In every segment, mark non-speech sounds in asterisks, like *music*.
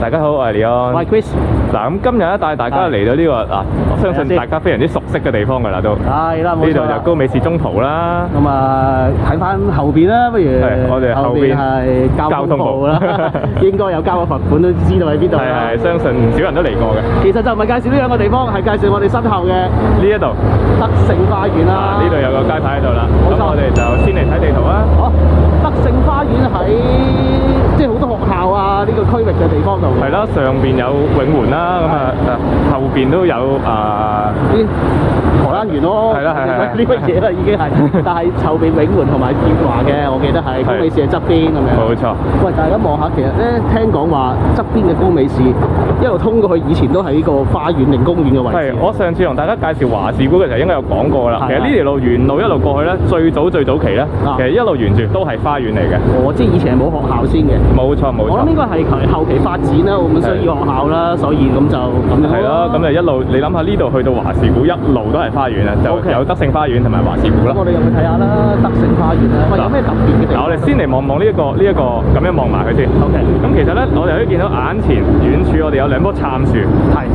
大家好，我係李安。喂 Chris，嗱，咁今日咧带大家嚟到呢个嗱，我相信大家非常之熟悉嘅地方㗎啦，都呢係啦，呢度就高美士中途啦。咁啊，睇翻后边啦，不如系我哋后边系交交通部啦，*laughs* 应该有交個罰款都知道喺边度係啦。係，相信唔少人都嚟过嘅。其实就唔系介绍呢两个地方，系介绍我哋身后嘅呢一度德胜花园啦。啊，呢度有个街牌喺度啦。咁我哋就先嚟睇地图啦。好，德胜花园喺即系好多區域嘅地方度嘅。係啦，上邊有永援啦，咁啊誒後邊都有啊。啲荷蘭園咯，係啦係係 *laughs* 係呢乜嘢啦已經係，*laughs* 但係後邊永援同埋建華嘅，我記得係高美士喺側邊咁樣。冇錯。喂，大家望下，其實咧聽講話側邊嘅高美士一路通過去，以前都係呢個花園定公園嘅位置。係，我上次同大家介紹華士古嘅時候應該有講過啦。其實呢條路沿路一路過去咧，最早最早期咧，啊其實一路沿住都係花園嚟嘅。我知以前係冇學校先嘅。冇錯冇錯我諗。應該係佢後期發展啦，澳門需要學校啦，所以咁就咁樣。係咯，咁就一路你諗下呢度去到華士古一路都係花園啊，就有德勝花園同埋華士古啦咁。我哋入去睇下啦，德勝花園啦。喂，有咩特別嘅地嗱，方？我哋先嚟望望呢一個呢一個咁樣望埋佢先。OK 咁其實咧，我哋可以見到眼前遠處我哋有兩棵杉樹，係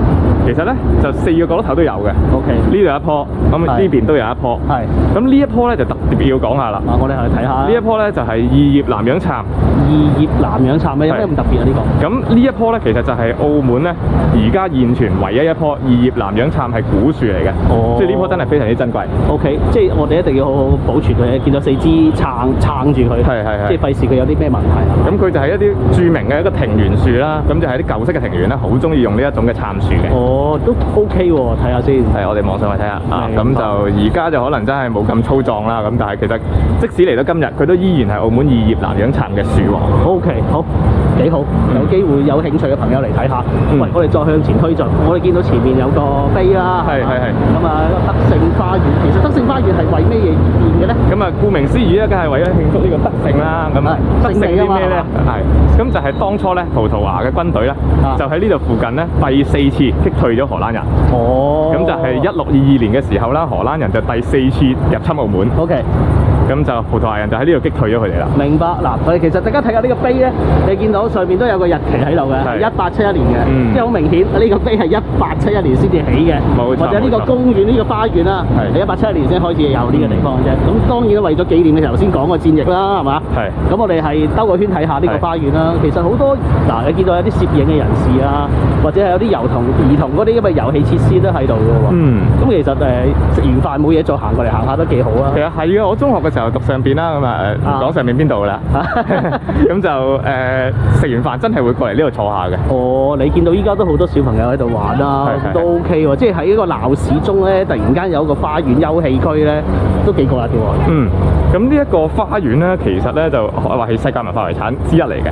其實咧就四個角落頭都有嘅。OK 呢度有一棵，咁呢係邊都有一棵。係咁呢一棵咧就特別要講下啦。啊，我哋去睇下呢一棵咧就係二葉南洋杉。二葉南洋杉啊？有咩咁特別啊？呢個？咁呢一棵咧，其實就係澳門咧而家現存唯一一棵二葉南洋杉係古樹嚟嘅。哦即係呢棵真係非常之珍貴。O、k 即係我哋一定要好好保存佢，見到四支撐撐住佢，係係係即係費事佢有啲咩問題啊。咁佢就係一啲著名嘅一個庭園樹啦，咁就係啲舊式嘅庭園啦，好中意用呢一種嘅杉樹嘅。哦，都 OK 喎，睇下先。係，我哋網上去睇下啊，咁就而家就可能真係冇咁粗壯啦，咁但係其實即使嚟到今日，佢都依然係澳門二葉南洋杉嘅樹王。O、k 好，幾好，有機會有興趣嘅朋友嚟睇下。我哋再向前推進，我哋見到前面有個碑啦，嘛係係係咁啊，德勝花園，其實德勝花園係為咩嘢而建嘅咧？咁啊，顧名思義咧，梗係為咗慶祝呢個德勝啦。咁啊德勝啲咩咧？係，咁就係當初咧，葡萄牙嘅軍隊咧啊，就喺呢度附近咧第四次擊退咗荷蘭人。哦，咁就係一六二二年嘅時候啦，荷蘭人就第四次入侵澳門，O K。咁就葡萄牙人就喺呢度擊退咗佢哋啦。明白嗱，我哋其實大家睇下呢個碑咧，你見到上面都有個日期喺度嘅，係一八七一年嘅，嗯即係好明顯呢個碑係一八七一年先至起嘅，冇或者呢個公園呢個花園啦，係係一八七一年先開始有呢個地方啫。咁當然啦，為咗紀念你頭先講個戰役啦，係嘛？係咁我哋係兜個圈睇下呢個花園啦。其實好多嗱，你見到有啲攝影嘅人士啊，或者係有啲兒童兒童嗰啲咁嘅遊戲設施都喺度嘅喎。嗯咁其實誒食完飯冇嘢再，行過嚟行下都幾好啊其。實係啊，我中學嘅時候讀上邊啦，咁啊講上面邊度啦，*laughs* 咁就誒食完飯真係會過嚟呢度坐下嘅。哦，你見到依家都好多小朋友喺度玩啦都 OK 喎。即係喺一個鬧市中咧，突然間有個花園休憩區咧，都幾過癮嘅喎。嗯，咁呢一個花園咧，其實咧就話係世界文化遺產之一嚟嘅。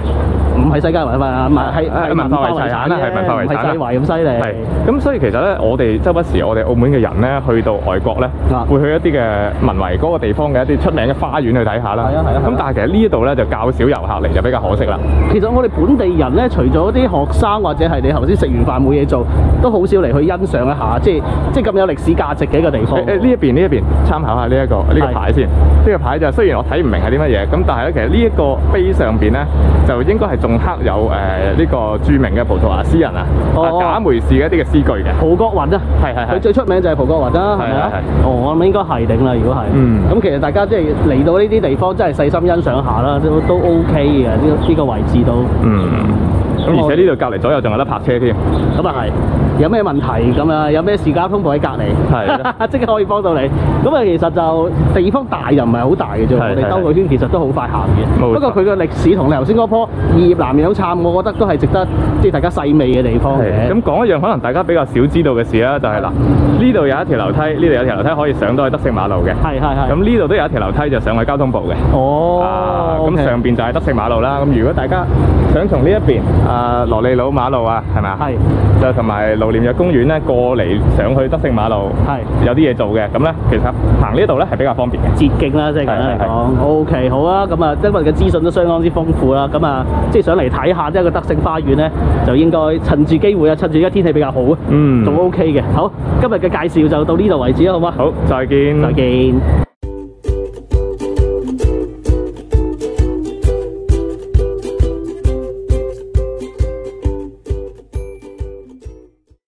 唔係世界文化，唔係係係文化遺產啦係文化遺產咁犀利。係，咁所以其實咧，我哋周不時我哋澳門嘅人咧，去到外國咧，啊會去一啲嘅文遺嗰個地方嘅一啲出名嘅花園去睇下啦。係啊係啊咁但係其實呢一度咧就較少遊客嚟，就比較可惜啦。其實我哋本地人咧，除咗啲學生或者係你頭先食完飯冇嘢做，都好少嚟去欣賞一下，即係即係咁有歷史價值嘅一個地方。誒誒呢一邊呢一邊參考下呢、一個呢、個牌先。呢個牌就雖然我睇唔明係啲乜嘢，咁但係咧其實呢一個碑上邊咧就應該係仲刻有誒呢、個著名嘅葡萄牙詩人啊，哦啊賈梅士嘅一啲嘅詩句嘅。葡國雲啊，係係係佢最出名就係葡國雲啦，係咪啊？哦，我諗應該係定啦，如果係。嗯咁其實大家即係嚟到呢啲地方，真係細心欣賞下啦，都都 OK 嘅，呢個呢個位置都。嗯，咁而且呢度隔離左右仲有得泊車添。咁啊係，有咩問題咁啊？有咩事交通部喺隔離，係 *laughs* 即刻可以幫到你。咁啊，其實就地方大又唔係好大嘅啫，我哋兜個圈其實都好快行嘅。不過佢嘅歷史同你頭先嗰棵二葉南洋杉，我覺得都係值得即係大家細味嘅地方嘅。咁講一樣可能大家比較少知道嘅事啦，就係嗱，呢度有一條樓梯，呢度有條樓梯可以上到去德勝馬路嘅。係係係。咁呢度都有一條樓梯就上去交通部嘅。啊哦，咁上邊就係德勝馬路啦。咁如果大家想從呢一邊啊羅利佬馬路啊，係咪啊？係就同埋盧廉若公園咧過嚟上去德勝馬路，係有啲嘢做嘅。咁咧其實行呢度咧係比較方便嘅。捷徑啦，即係簡單嚟講。O K，好啊，咁啊，今日嘅資訊都相當之豐富啦，咁啊，即係想嚟睇下即係個德勝花園咧，就應該趁住機會啊，趁住而家天氣比較好啊，嗯仲 O K 嘅。好，今日嘅介紹就到呢度為止啦，好嗎？好，再見。再見。